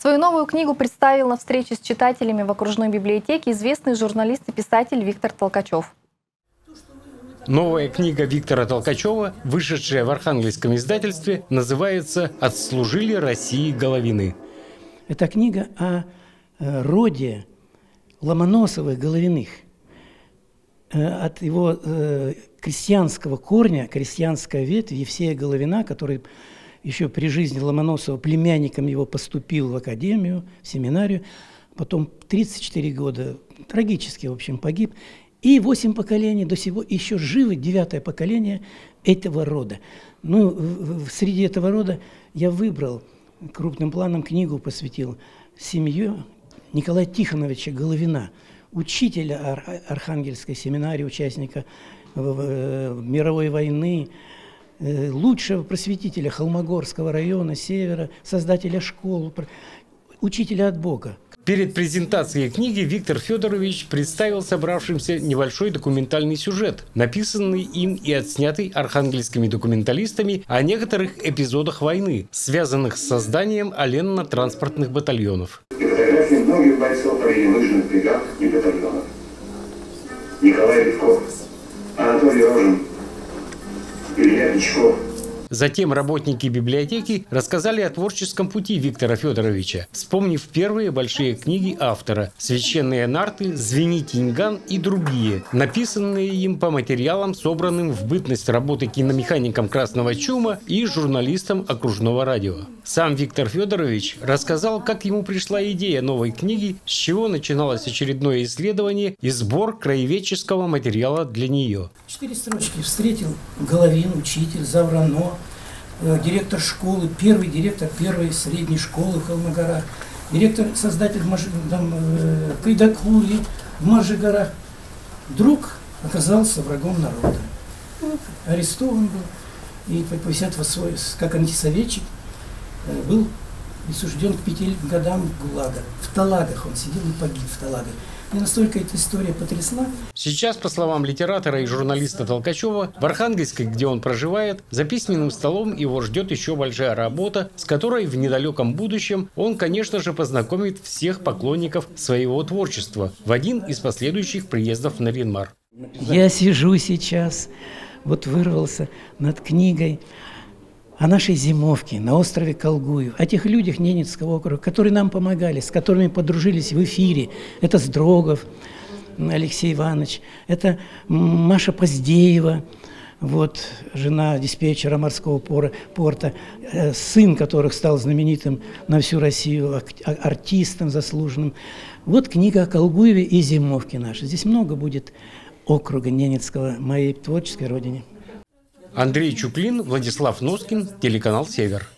Свою новую книгу представил на встрече с читателями в окружной библиотеке известный журналист и писатель Виктор Толкачев. Новая книга Виктора Толкачева, вышедшая в архангельском издательстве, называется «Отслужили России Головины». Это книга о э, роде Ломоносовых Головиных. Э, от его э, крестьянского корня, крестьянская ветвь Евсея Головина, который еще при жизни Ломоносова племянником его поступил в академию, в семинарию, потом 34 года трагически, в общем, погиб, и восемь поколений до сего еще живы, девятое поколение этого рода. Ну, среди этого рода я выбрал, крупным планом книгу посвятил семью Николая Тихоновича Головина, учителя Ар Архангельской семинарии, участника мировой войны, лучшего просветителя Холмогорского района, севера, создателя школ, учителя от Бога. Перед презентацией книги Виктор Федорович представил собравшимся небольшой документальный сюжет, написанный им и отснятый архангельскими документалистами о некоторых эпизодах войны, связанных с созданием оленно-транспортных батальонов. фотографии многих бойцов военно-лыжных бригад и батальонов. Николай Левков, Анатолий Рожин, 你说。Затем работники библиотеки рассказали о творческом пути Виктора Федоровича, вспомнив первые большие книги автора «Священные нарты», «Звени Тиньган» и другие, написанные им по материалам, собранным в бытность работы киномехаником «Красного чума» и журналистом окружного радио. Сам Виктор Федорович рассказал, как ему пришла идея новой книги, с чего начиналось очередное исследование и сбор краеведческого материала для нее. Четыре строчки. Встретил Головин, учитель, Заврано, директор школы, первый директор первой средней школы в Холмогорах, директор, создатель там, э, Кайдакури в Мажигорах. Друг оказался врагом народа. Арестован был и 50 свой, как антисоветчик Э, был присужден к пяти годам ГУЛАГа. В Талагах он сидел и погиб в Талагах. Мне настолько эта история потрясла. Сейчас, по словам литератора и журналиста Толкачева, в Архангельске, где он проживает, за письменным столом его ждет еще большая работа, с которой в недалеком будущем он, конечно же, познакомит всех поклонников своего творчества в один из последующих приездов на Ринмар. Я сижу сейчас, вот вырвался над книгой о нашей зимовке на острове Колгуев, о тех людях Ненецкого округа, которые нам помогали, с которыми подружились в эфире. Это Сдрогов Алексей Иванович, это Маша Поздеева, вот, жена диспетчера морского порта, э, сын которых стал знаменитым на всю Россию, а, артистом заслуженным. Вот книга о Колгуеве и зимовке нашей. Здесь много будет округа Ненецкого, моей творческой родине. Андрей Чуклин, Владислав Носкин, телеканал «Север».